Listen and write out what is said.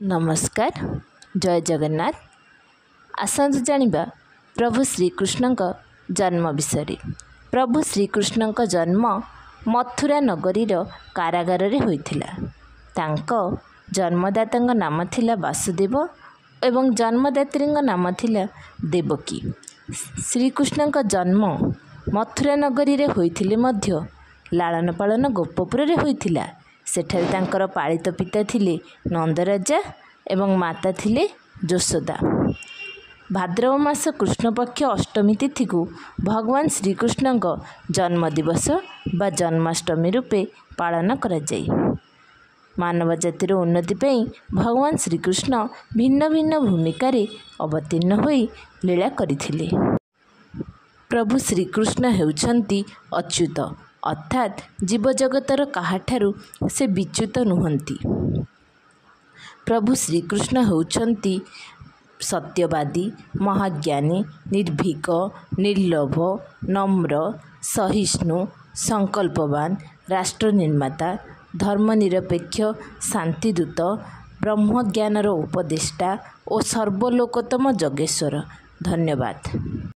ନମସ୍କାର। ଜୟ ଜଗନ୍ନାଥ। ଆସନ୍ତୁ ଜାଣିବା ପ୍ରଭୁ ଶ୍ରୀକୃଷ୍ଣଙ୍କ ଜନ୍ମ ବିଷୟରେ। ପ୍ରଭୁ ଶ୍ରୀକୃଷ୍ଣଙ୍କ ଜନ୍ମ ମଥୁରା ନଗରୀର କାରାଗାରରେ ହୋଇଥିଲା। ତାଙ୍କ ଜନ୍ମଦାତାଙ୍କ ନାମ ଥିଲା ବାସୁଦେବ ଏବଂ ଜନ୍ମଦାତ୍ରୀଙ୍କ ନାମ ଥିଲା ଦେବକୀ। ଶ୍ରୀକୃଷ୍ଣଙ୍କ ଜନ୍ମ ମଥୁରା ନଗରୀରେ ହୋଇଥିଲେ ମଧ୍ୟ ଲାଳନ ପାଳନ ଗୋପପୁରରେ ହୋଇଥିଲା। ସେଠାରେ ତାଙ୍କର ପାଳିତ ପିତା ଥିଲେ ନନ୍ଦରାଜା ଏବଂ ମାତା ଥିଲେ ଯଶୋଦା। ଭାଦ୍ରବ ମାସ କୃଷ୍ଣପକ୍ଷ ଅଷ୍ଟମୀ ତିଥିକୁ ଭଗବାନ ଶ୍ରୀକୃଷ୍ଣଙ୍କ ଜନ୍ମଦିବସ ବା ଜନ୍ମାଷ୍ଟମୀ ରୂପେ ପାଳନ କରାଯାଏ। ମାନବ ଜାତିର ଉନ୍ନତି ପାଇଁ ଭଗବାନ ଶ୍ରୀକୃଷ୍ଣ ଭିନ୍ନ ଭିନ୍ନ ଭୂମିକାରେ ଅବତୀର୍ଣ୍ଣ ହୋଇ ଲୀଳା କରିଥିଲେ। ପ୍ରଭୁ ଶ୍ରୀକୃଷ୍ଣ ହେଉଛନ୍ତି ଅଚ୍ୟୁତ। ଅର୍ଥାତ୍ ଜୀବଜଗତର କାହାଠାରୁ ସେ ବିଚ୍ୟୁତ ନୁହନ୍ତି। ପ୍ରଭୁ ଶ୍ରୀକୃଷ୍ଣ ହେଉଛନ୍ତି ସତ୍ୟବାଦୀ ମହାଜ୍ଞାନୀ ନିର୍ଭୀକ ନିର୍ଲୋଭ ନମ୍ର ସହିଷ୍ଣୁ ସଂକଳ୍ପବାନ ରାଷ୍ଟ୍ର ନିର୍ମାତା ଧର୍ମନିରପେକ୍ଷ ଶାନ୍ତିଦୂତ ବ୍ରହ୍ମଜ୍ଞାନର ଉପଦେଷ୍ଟା ଓ ସର୍ବଲୋକୋତ୍ତମ ଯଜ୍ଞେଶ୍ୱର ଧନ୍ୟବାଦ।